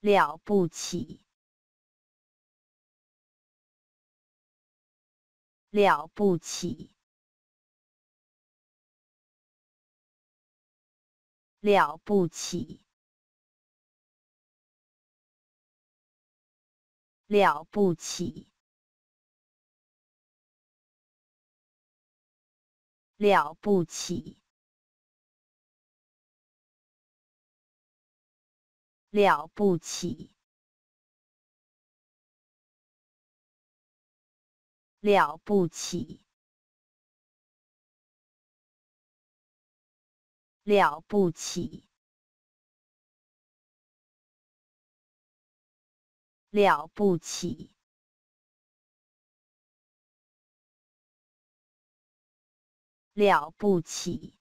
了不起，了不起，了不起，了不起，了不起。了不起，了不起，了不起，了不起，了不起。